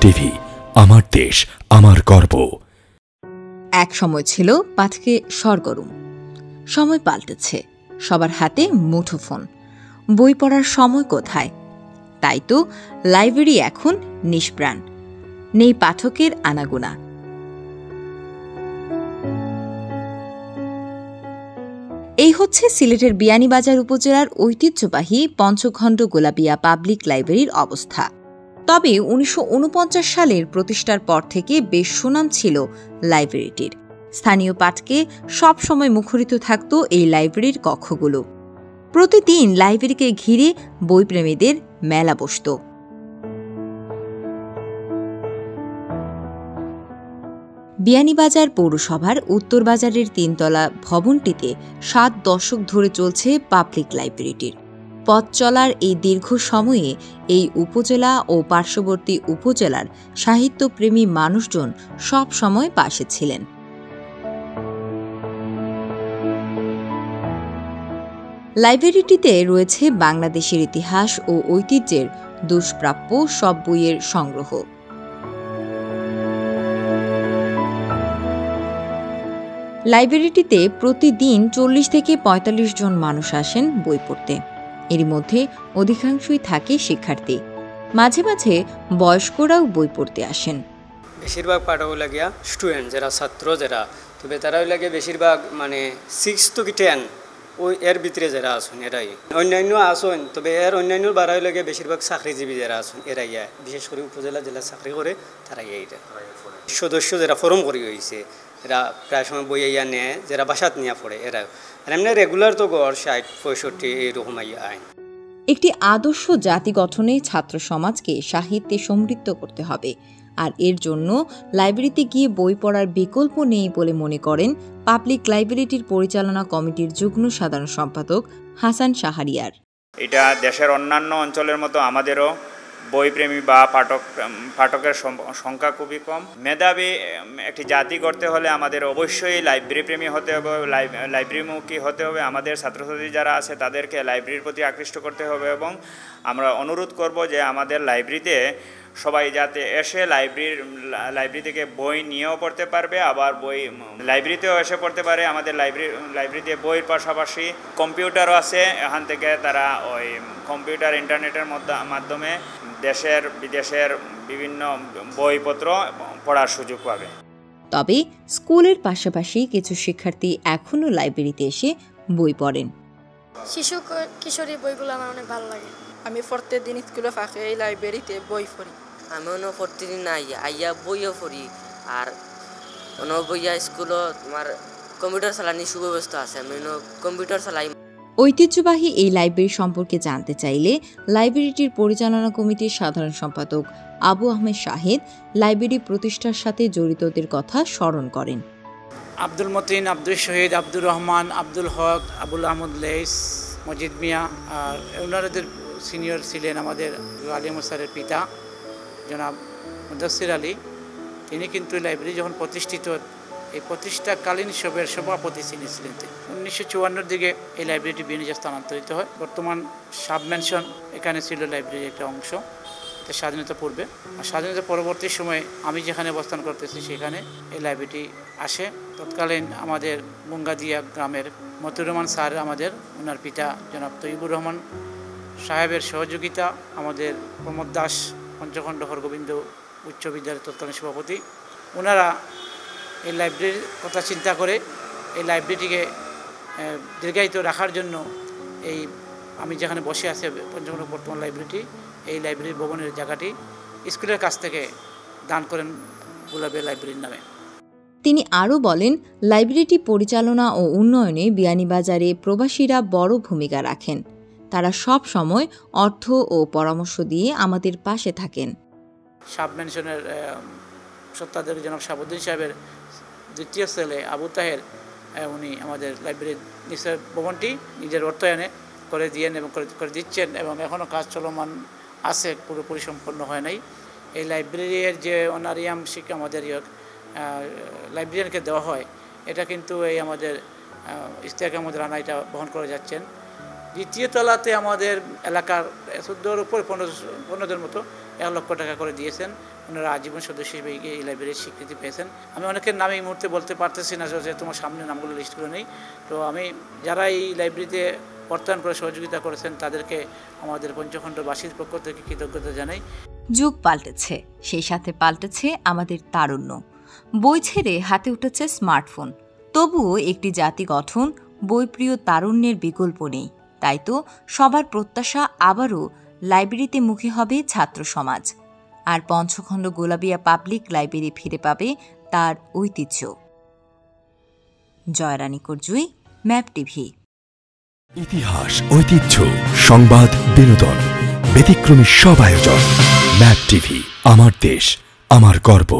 TV, আমার দেশ, আমার গর্ব। এক সময় ছিল পাঠকে সরগরম সময় পাল্টেছে, সবার হাতে মুঠোফোন বই পড়ার সময় কোথায়? তাই তো লাইব্রেরি এখন নিষ্প্রাণ। নেই পাঠকের আনাগোনা। এই হচ্ছে সিলেটের বিয়ানীবাজার উপজেলার ঐতিহ্যবাহী পঞ্চখণ্ড গোলাপিয়া পাবলিক লাইব্রেরির অবস্থা। তবে উনিশশো ঊনপঞ্চাশ সালের প্রতিষ্ঠার পর থেকে বেশ সুনাম ছিল লাইব্রেরিটির। স্থানীয় পাঠকে সবসময় মুখরিত থাকত এই লাইব্রেরির কক্ষগুলো। প্রতিদিন লাইব্রেরিকে ঘিরে বইপ্রেমীদের মেলা বসত। বিয়ানীবাজার পৌরসভার উত্তর বাজারের তিনতলা ভবনটিতে সাত দশক ধরে চলছে পাবলিক লাইব্রেরিটির। পথ চলার এই দীর্ঘ সময়ে এই উপজেলা ও পার্শ্ববর্তী উপজেলার সাহিত্যপ্রেমী মানুষজন সব সময় পাশে ছিলেন। লাইব্রেরিটিতে রয়েছে বাংলাদেশের ইতিহাস ও ঐতিহ্যের দুষ্প্রাপ্য সব বইয়ের সংগ্রহ। লাইব্রেরিটিতে প্রতিদিন চল্লিশ থেকে ৪৫ জন মানুষ আসেন বই পড়তে। এর মধ্যে অধিকাংশই থাকে শিক্ষার্থী। মাঝে মাঝে বয়স্করাও বই পড়তে আসেন। বেশিরভাগ পাঠক লাগিয়া স্টুডেন্ট যারা ছাত্র, যারা, তবে তারাও লাগে বেশিরভাগ মানে সিক্স টু কি টেন ওই এর ভিতরে যারা আসুন, এরাই। অন্যান্য আসুন, তবে এর অন্যান্য বাড়াই লাগে বেশিরভাগ চাকরিজীবী যারা আসুন, এরাই বিশেষ করে উপজেলা জেলা চাকরি করে, তারাই এইটা সদস্য যারা ফরম করি হয়েছে এরা প্রায় সময় বই ইয়া নেয় যারা বাসাত নিয়ে পড়ে এরা। আর এমনি রেগুলার তো গড় ষাট পঁয়ষট্টি এরকম ইয়া আইন। একটি আদর্শ জাতি গঠনে ছাত্র সমাজকে সাহিত্যে সমৃদ্ধ করতে হবে। আর এর জন্য লাইব্রেরিতে গিয়ে বই পড়ার বিকল্প নেই বলে মনে করেন পাবলিক লাইব্রেরিটির পরিচালনা কমিটির যুগ্ম সাধারণ সম্পাদক হাসান সাহারিয়ার এটা দেশের অন্যান্য অঞ্চলের মতো আমাদেরও বইপ্রেমী বা পাঠক পাঠকের সংখ্যা খুবই কম। মেধাবী একটি জাতি করতে হলে আমাদের অবশ্যই লাইব্রেরিপ্রেমী হতে হবে, লাইব- লাইব্রেরিমুখী হতে হবে। আমাদের ছাত্রছাত্রী যারা আছে, তাদেরকে লাইব্রেরির প্রতি আকৃষ্ট করতে হবে এবং আমরা অনুরোধ করব যে আমাদের লাইব্রেরিতে সবাই যাতে এসে লাইব্রেরির লাইব্রেরি থেকে বই নিয়েও পড়তে পারবে, আবার বই লাইব্রেরিতেও এসে পড়তে পারে। আমাদের লাইব্রেরি লাইব্রেরিতে বইয়ের পাশাপাশি কম্পিউটারও আছে। এখান থেকে তারা ওই কম্পিউটার ইন্টারনেটের মধ্যে- মাধ্যমে দেশের, বিদেশের বিভিন্ন বইপত্র পড়ার সুযোগ পাবে। তবে স্কুলের পাশাপাশি কিছু শিক্ষার্থী এখনও লাইব্রেরিতে এসে বই পড়েন। শিশু কিশোরী বইগুলো আমার অনেক ভালো লাগে। আমি প্রত্যেক দিন স্কুলে ফাঁকে এই লাইব্রেরিতে বই পড়ি। আমি অন্য প্রতিদিন আইয়া আইয়া বইও পড়ি। আর অন্য বইয়া স্কুলও তোমার কম্পিউটার চালানি সুব্যবস্থা আছে আমি অন্য কম্পিউটার চালাই ঐতিহ্যবাহী এই লাইব্রেরি সম্পর্কে জানতে চাইলে লাইব্রেরিটির পরিচালনা কমিটির সাধারণ সম্পাদক আবু আহমেদ শাহেদ লাইব্রেরি প্রতিষ্ঠার সাথে জড়িতদের কথা স্মরণ করেন। আব্দুল মতিন, আব্দুল শহীদ, আব্দুর রহমান, আব্দুল হক, আবুল আহমদ লেইস, মজিদ মিয়া আর ওনাদের সিনিয়র ছিলেন আমাদের আলী মোসারের পিতা, জনাব মুদাসির আলী। তিনি কিন্তু লাইব্রেরি যখন প্রতিষ্ঠিত, এই প্রতিষ্ঠাকালীন সবের সভাপতি তিনি ছিলেন তিনি। উনিশশো চুয়ান্নর দিকে এই লাইব্রেরিটি বিনিয়োগে স্থানান্তরিত হয়। বর্তমান সাবমেনশন এখানে ছিল লাইব্রেরির একটা অংশ। স্বাধীনতা পূর্বে আর স্বাধীনতা পরবর্তী সময়ে আমি যেখানে অবস্থান করতেছি সেখানে এই লাইব্রেরিটি আসে। তৎকালীন আমাদের গঙ্গাদিয়া গ্রামের মতুর রহমান স্যার আমাদের ওনার পিতা জনাব তৈবুর রহমান সাহেবের সহযোগিতা, আমাদের প্রমোদ দাস, পঞ্চখণ্ড হরগোবিন্দ উচ্চ বিদ্যালয়ের তৎকালীন সভাপতি ওনারা এই লাইব্রেরির কথা চিন্তা করে এই লাইব্রেরিটিকে দীর্ঘায়িত রাখার জন্য এই আমি যেখানে বসে আছি পঞ্চগড় বর্তমান লাইব্রেরিটি এই লাইব্রেরি ভবনের জায়গাটি স্কুলের কাছ থেকে দান করেন গুলাবের লাইব্রেরির নামে। তিনি আরও বলেন লাইব্রেরিটি পরিচালনা ও উন্নয়নে বিয়ানীবাজারে প্রবাসীরা বড় ভূমিকা রাখেন। তারা সব সময় অর্থ ও পরামর্শ দিয়ে আমাদের পাশে থাকেন। সাব মেনশনের সত্তাদের জনাব সাবুদ্দিন সাহেবের দ্বিতীয় ছেলে আবু তাহের উনি আমাদের লাইব্রেরির নিচের ভবনটি নিজের অর্থায়নে করে দিয়েন এবং করে দিচ্ছেন এবং এখনও কাজ চলমান আছে পুরোপুরি সম্পন্ন হয় নাই। এই লাইব্রেরির যে অনারিয়াম শিক্ষা আমাদের লাইব্রেরিয়ানকে দেওয়া হয়, এটা কিন্তু এই আমাদের ইস্তেক আহমদ রানা এটা বহন করে যাচ্ছেন। দ্বিতীয় তলাতে আমাদের এলাকার চোদ্দোর উপর পনেরো পনেরোদের মতো এক লক্ষ টাকা করে দিয়েছেন। ওনারা আজীবন সদস্য হিসেবে এই- লাইব্রেরির স্বীকৃতি পেয়েছেন। আমি অনেকের নাম এই মুহূর্তে বলতে পারতেছি না, যে তোমার সামনে নামগুলো লিস্ট করে নেই। তো আমি যারা এই লাইব্রেরিতে অর্থায়ন করে সহযোগিতা করেছেন, তাদেরকে আমাদের পঞ্চখণ্ডবাসীর পক্ষ থেকে কৃতজ্ঞতা জানাই। যুগ পাল্টেছে, সেই সাথে পাল্টেছে আমাদের তারুণ্য। বই ছেড়ে হাতে উঠেছে স্মার্টফোন। তবুও একটি জাতি গঠন, বইপ্রিয় তারুণ্যের বিকল্প নেই। তাই তো সবার প্রত্যাশা আবারও লাইব্রেরিতে মুখী হবে ছাত্র সমাজ। আর পঞ্চখণ্ড গোলাবিয়া পাবলিক লাইব্রেরি ফিরে পাবে তার ঐতিহ্য। Joyrani Korjui map TV. ইতিহাস ঐতিহ্য সংবাদ বিনোদন ব্যতিক্রমী সব আয়োজন। ম্যাপ টিভি আমার দেশ আমার গর্ব।